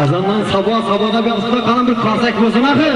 azondan sabo saboda buyog'ida qani bir qarsak bo'lsin axir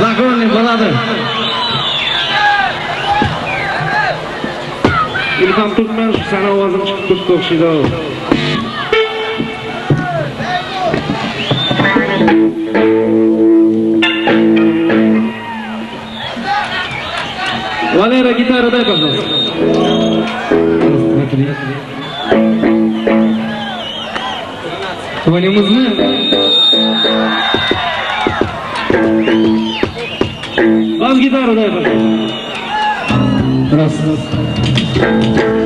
zakonli bo'ladi ilhom turkman sani ovozing chiqib turibdi o'xshaydi valera gitara дай пожалуйста Валим узлы. Вам гитару дай, пожалуйста. Раз, раз.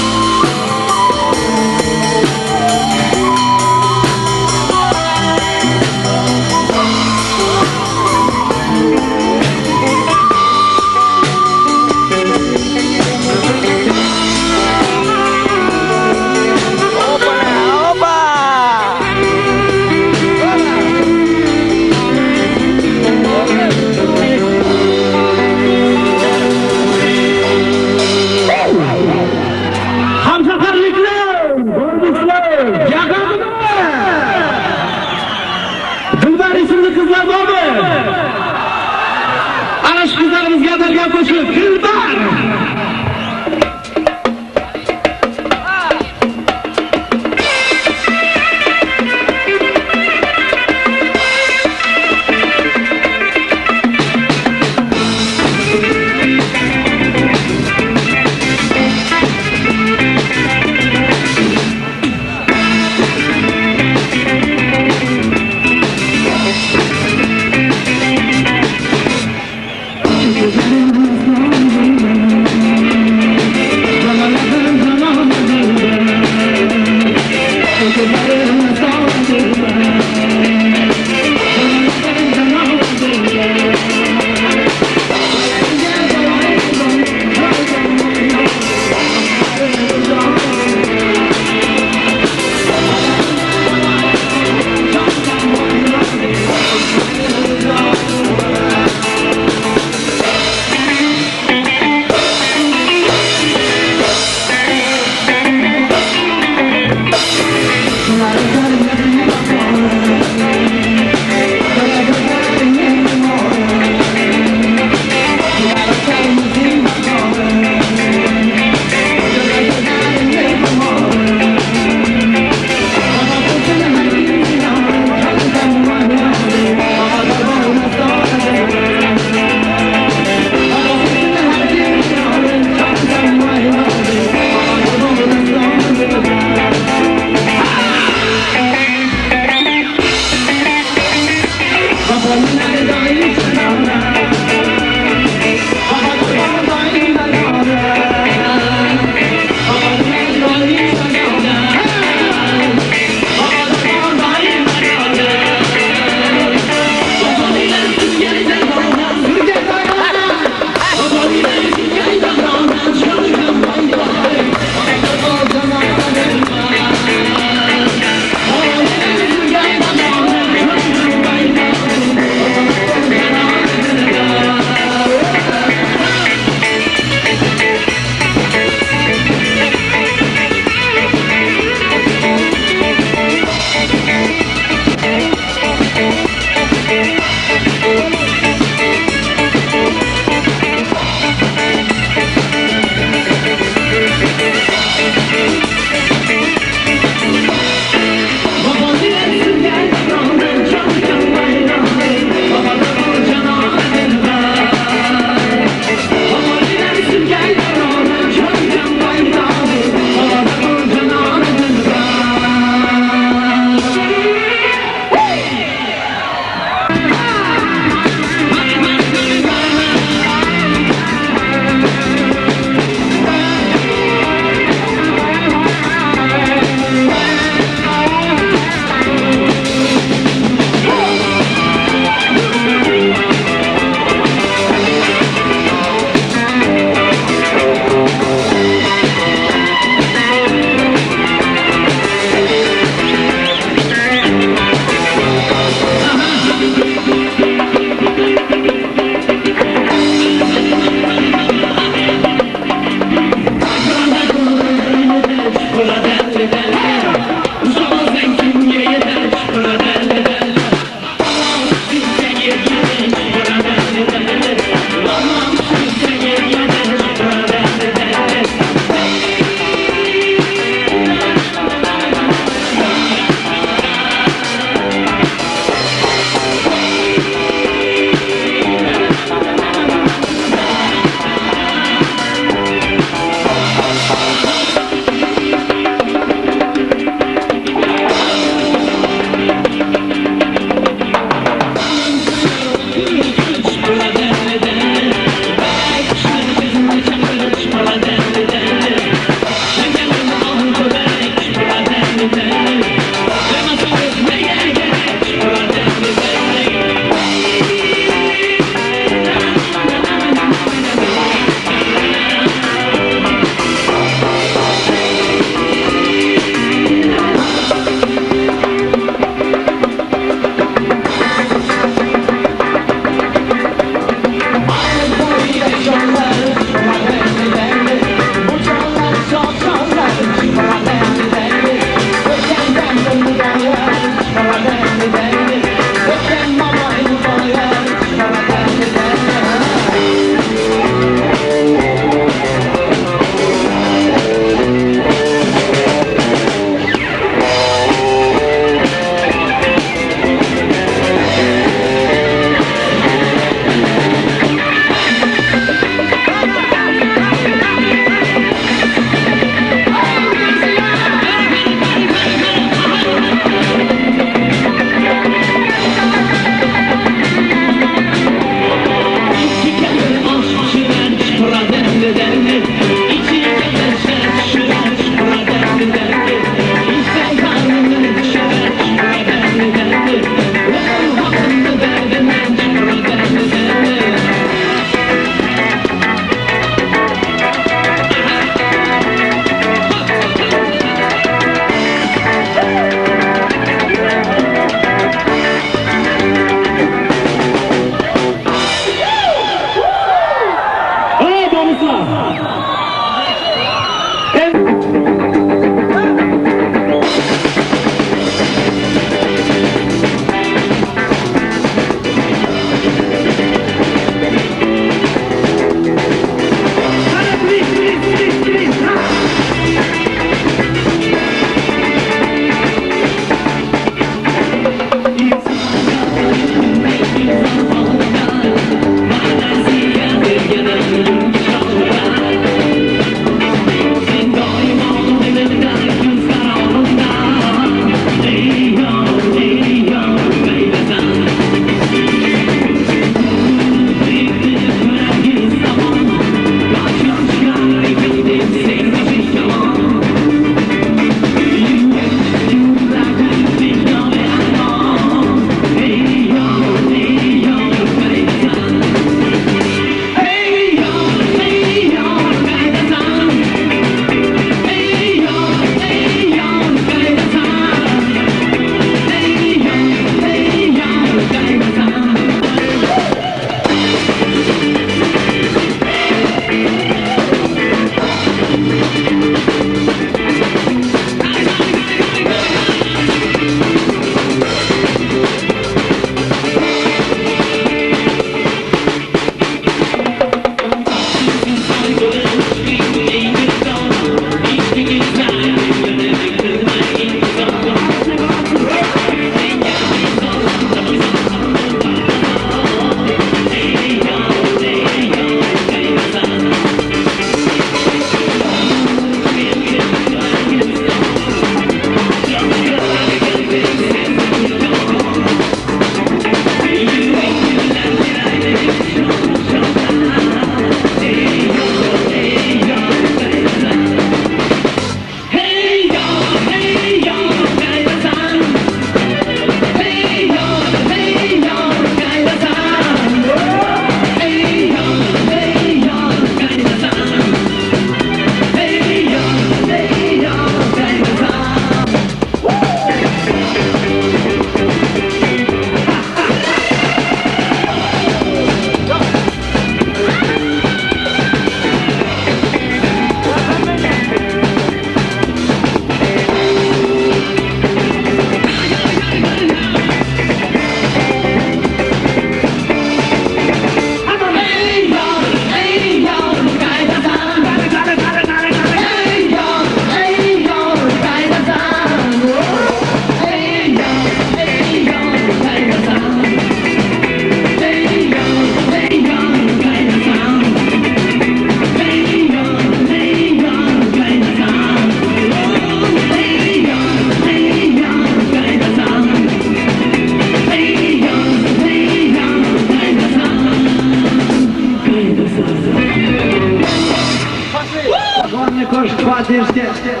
Cheers, get, get.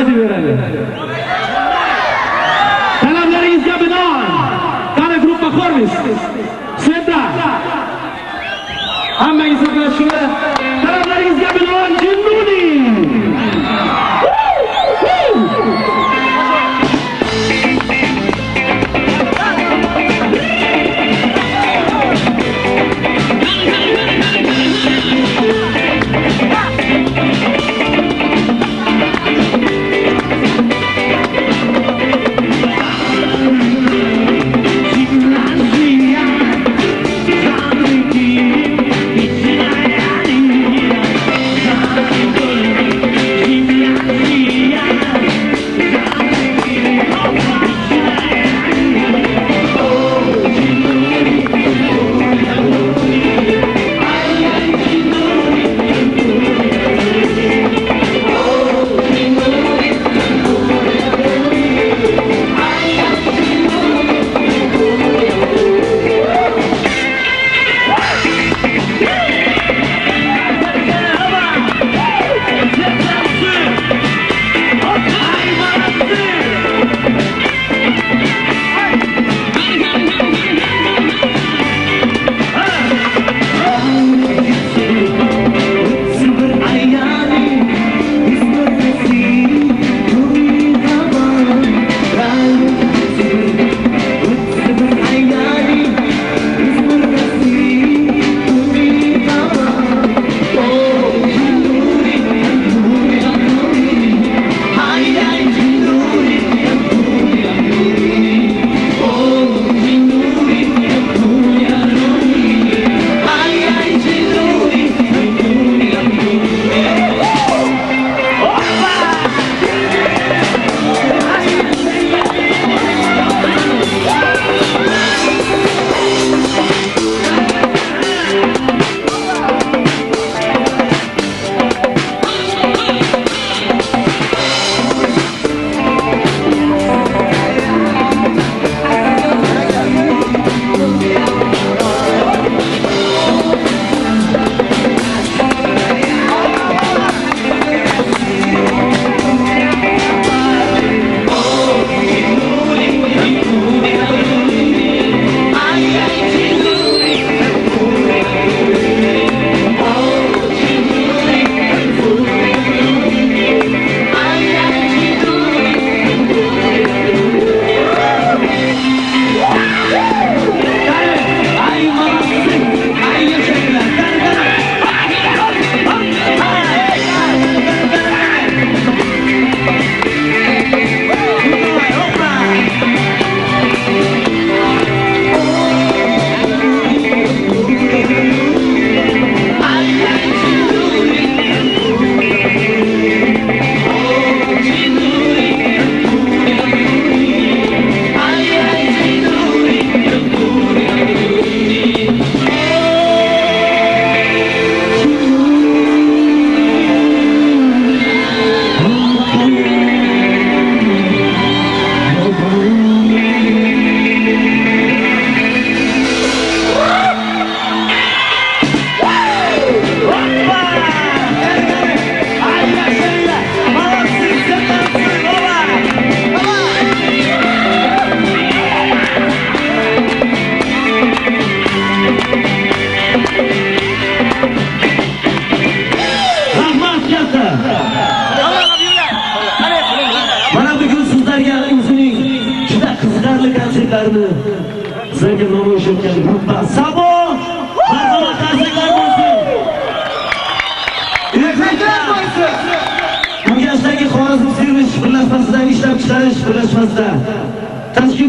aytib beradi talablaringizga binoan qani gruppa xormis sveta hammangiz birlashinglar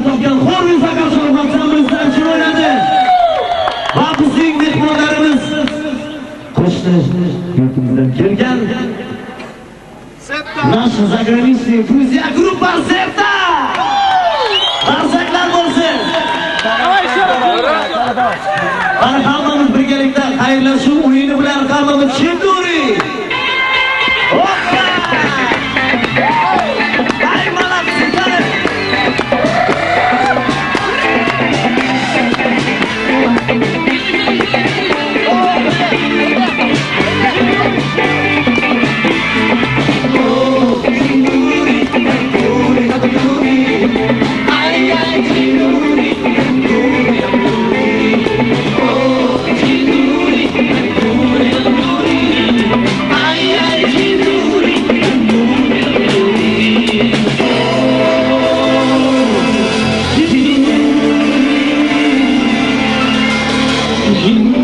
topgan Xormiz Akarshov ansamblimizdan chir o'ynadi. Va bizning mehmonlarimiz qo'shni yurtimizdan kelgan Nash заграничный друзья группа Зерта! Qarsaklar bo'lsin! Mana hammamiz birgalikda xayrlashuv o'yini bilan hammamiz Chinduri! He